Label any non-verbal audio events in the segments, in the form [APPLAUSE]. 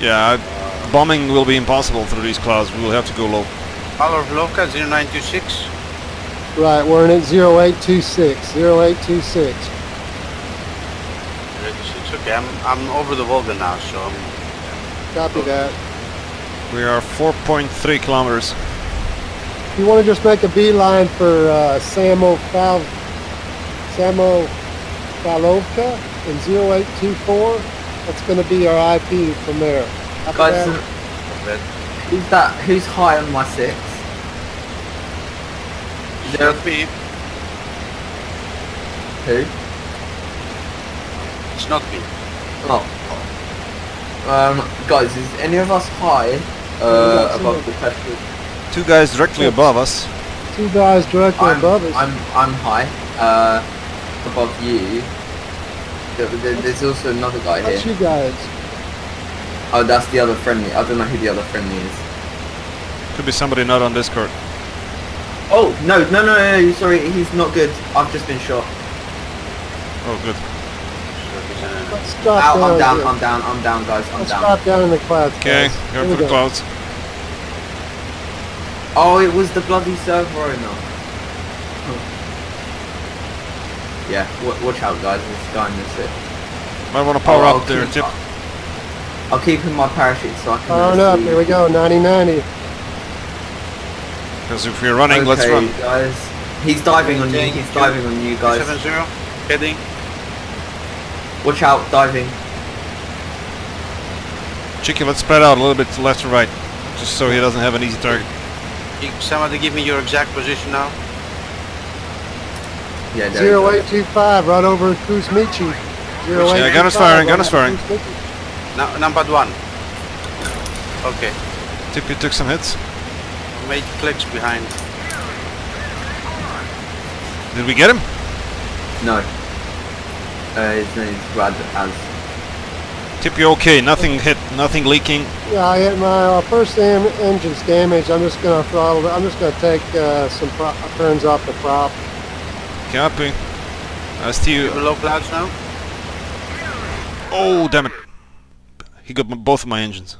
Yeah, bombing will be impossible through these clouds. We will have to go low. Pavlovka 0926. Right, we're in at 0826. 0826. 86. Okay, I'm, I'm over the Volga now, so I'm Copy that. We are 4.3 kilometers. You want to just make a beeline for uh, Samo Fal Samo Falovka in 0824. That's going to be our IP from there. Copy Guys, that? who's that? Who's high on my six? Is there a Should be. who? It's not me. Oh. Um, guys, is any of us high uh, above the pedestal? Two guys directly above us. Two guys directly I'm, above us. I'm, I'm high, uh, above you. There, there- there's also another guy That's here. you guys. Oh, that's the other friendly. I don't know who the other friendly is. Could be somebody not on Discord. Oh, no, no, no, no, no, sorry, he's not good. I've just been shot. Oh, good. So he's an Let's drop Ow, I'm down, here. I'm down, I'm down, guys, I'm Let's down. drop down in the clouds. Okay, go Here for the go. clouds. Oh, it was the bloody server owner. Yeah, w- watch out, guys. This guy in this it. Might want to power Oh, up there, keep- Tip. I'll keep in my parachute so I can. Powering uh, up. see- Here we go. 9090. Because if we're running, let's run. guys. He's diving on you. He's diving on you, guys. 70. Heading. Watch out, diving. Chicky, let's spread out a little bit to left and right. Just so he doesn't have an easy target. Somebody give me your exact position now. Yeah, there you go. 0825 right over Kuzmichi. Yeah, gun is firing, gun is firing. Now, number one. Okay. Tip, you took some hits. Made clicks behind. Did we get him? No. Uh, his name's Brad Az. Tip, you okay? Nothing hit, nothing leaking. Yeah, I hit my uh, first em- engine's damaged. I'm just gonna throttle. I'm just gonna take uh, some pro- turns off the prop. Copy. I see You below clouds now? Oh, damn it. He got both of my engines.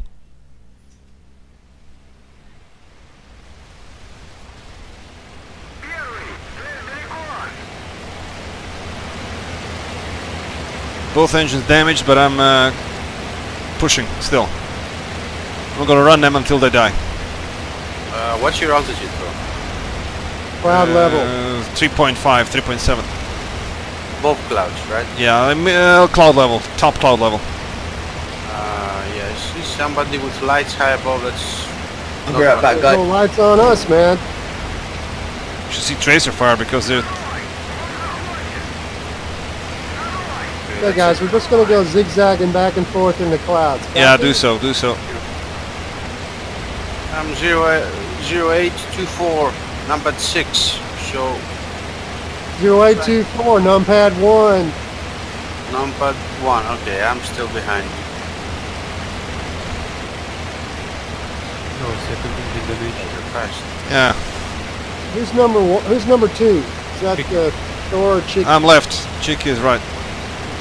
Both engines damaged, but I'm uh, pushing still. I'm gonna run them until they die. Uh, what's your altitude, bro? Cloud level. Uh, 3.5, 3.7. Both clouds, right? Yeah, I'm, uh, cloud level, top cloud level. Uh, yeah, I see somebody with lights high above. That's. I'll not right much. back, No lights on us, man. You should see tracer fire because they're Okay, guys, we're just gonna go zigzagging back and forth in the clouds. Yeah, Copy? do so, do so. I'm 0, uh, 0824, number 6. So, 0824, numpad 1. number 1. Okay, I'm still behind. you. No, second engine damage. You're fast. Yeah, Who's number one? Who's number two? Is that uh, Thor or Chicky? I'm left. Chicky is right.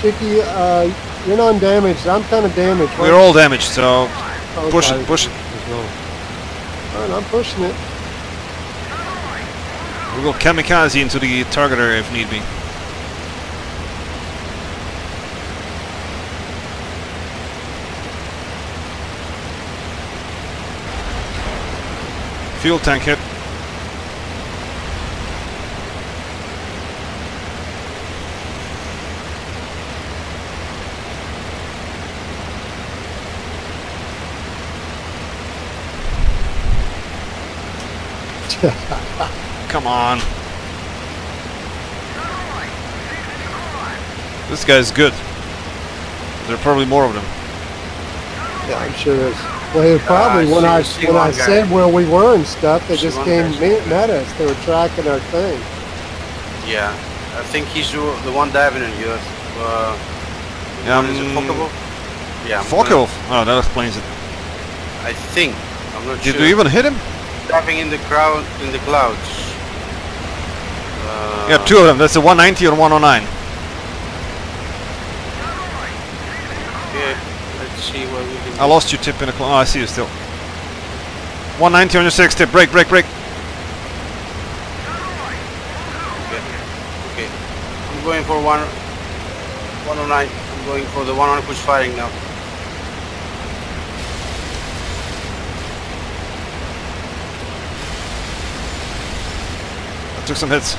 Chicky, uh, you're not damaged. I'm kind of damaged. We're all damaged, so Okay. push it, push it. Well. All right, I'm pushing it. We will go kamikaze into the target area if need be. Fuel tank hit. [LAUGHS] Come on. This guy's good. There are probably more of them. Yeah, I'm sure there's. Well, it probably Uh, when I see- see when I guy. said where we were and stuff, they See just came guy. me- met us. They were tracking our thing. Yeah, I think he's the the one diving in you. Uh, Yeah, is it um, Yeah, I'm Oh, that explains it. I think. I'm not Did sure. we even hit him? diving in the crowd in the clouds? Uh, Yeah, two of them. That's a 190 and 109. Yeah, let's see where we can. I lost you, tip in a Oh, I see you still. 190 on your six, tip. Break, break, break. Okay. okay. I'm going for one. 109. I'm going for the one on push firing now. I took some hits.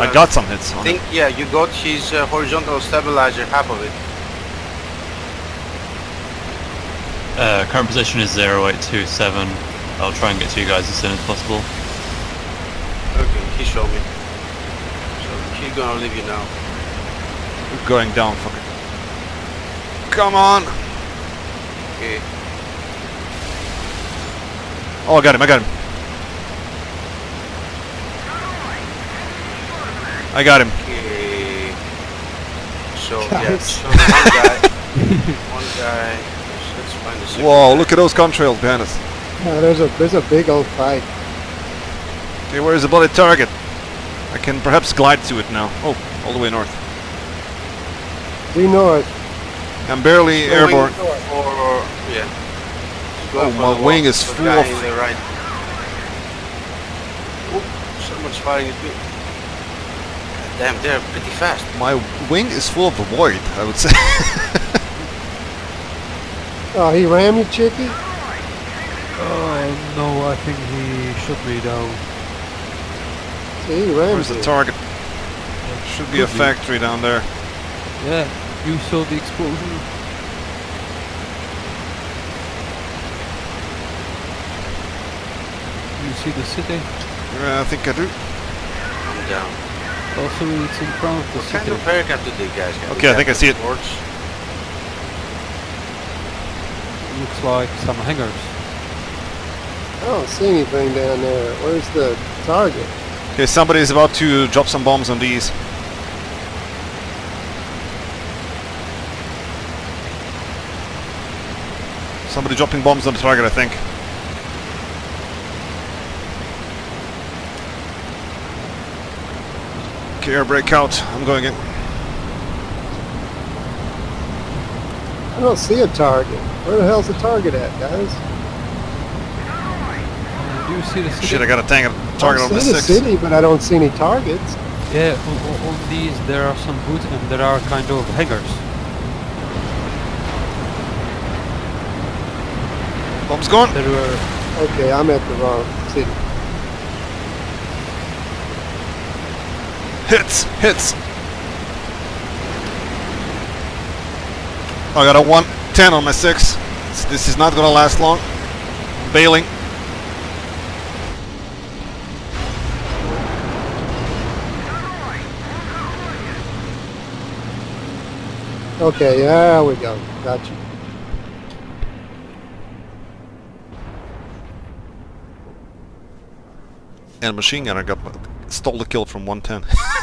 I Uh, got some hits I on think it. yeah, you got his uh, horizontal stabilizer, half of it. Uh, current position is 0827. I'll try and get to you guys as soon as possible. Okay, he showed me. So he's gonna leave you now. We're going down, fucker. Come on! Okay. Oh, I got him, I got him. I got him. Okay. So yeah, so one guy, [LAUGHS] one guy. Let's find the second Whoa, guy. look at those contrails behind us. Yeah, there's a there's a big old fight. Okay, where is the bloody target? I can perhaps glide to it now. Oh, all the way north. Due north. I'm barely Going airborne. For yeah. Oh, my the wing wall, is the full guy of- in the right. Oop, someone's firing at me. God damn, they're pretty fast. My wing is full of the void, I would say. [LAUGHS] Oh, he rammed you, Chicky? Oh no, I think he shot me down. See, he rammed Where's the you. target? Should be a Could be. factory down there. Yeah, you saw the explosion. You see the city? Uh, I think I do. I'm down. Also, it's in front of the What kind city. of haircut do they guys have? Okay, I think I see it. Sports? Looks like some hangars. I don't see anything down there. Where's the target? Okay, somebody is about to drop some bombs on these. Somebody dropping bombs on the target, I think. Okay, air brake out. I'm going in. I don't see a target. Where the hell's the target at, guys? Uh, do see the city? Shit, I got a tank of target I on the see the city, but I don't see any targets. Yeah, on, on- on these there are some hoods and there are kind of hangars. Bombs gone. There were Okay, I'm at the wrong city. Hits, hits. I got a 110 on my six. This- This is not gonna last long. Bailing. Okay, there we go. Got you. And machine gunner got stole the kill from 110. [LAUGHS]